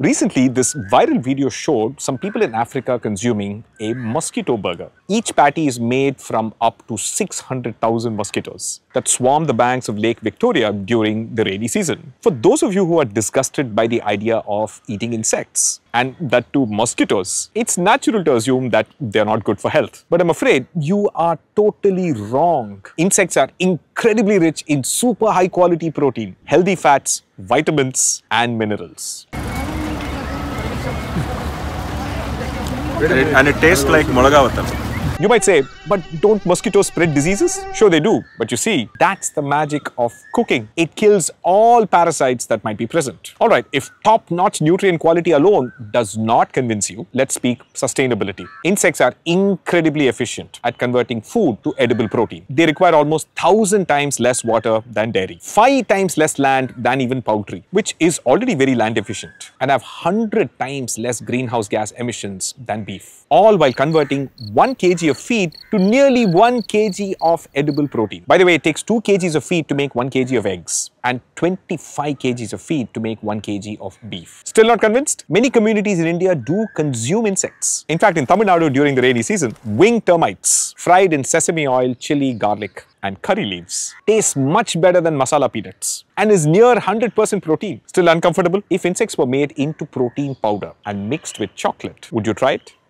Recently, this viral video showed some people in Africa consuming a mosquito burger. Each patty is made from up to 600,000 mosquitoes that swarm the banks of Lake Victoria during the rainy season. For those of you who are disgusted by the idea of eating insects, and that too mosquitoes, it's natural to assume that they're not good for health. But I'm afraid you are totally wrong. Insects are incredibly rich in super high quality protein, healthy fats, vitamins, and minerals. And it tastes like mulagavatam. You might say, but don't mosquitoes spread diseases? Sure they do. But you see, that's the magic of cooking. It kills all parasites that might be present. All right, if top-notch nutrient quality alone does not convince you, let's speak sustainability. Insects are incredibly efficient at converting food to edible protein. They require almost 1000 times less water than dairy, 5 times less land than even poultry, which is already very land efficient, and have 100 times less greenhouse gas emissions than beef, all while converting 1 kg of feed to nearly 1 kg of edible protein. By the way, it takes 2 kgs of feed to make 1 kg of eggs and 25 kgs of feed to make 1 kg of beef. Still not convinced? Many communities in India do consume insects. In fact, in Tamil Nadu during the rainy season, winged termites fried in sesame oil, chili, garlic and curry leaves taste much better than masala peanuts and is near 100% protein. Still uncomfortable? If insects were made into protein powder and mixed with chocolate, would you try it?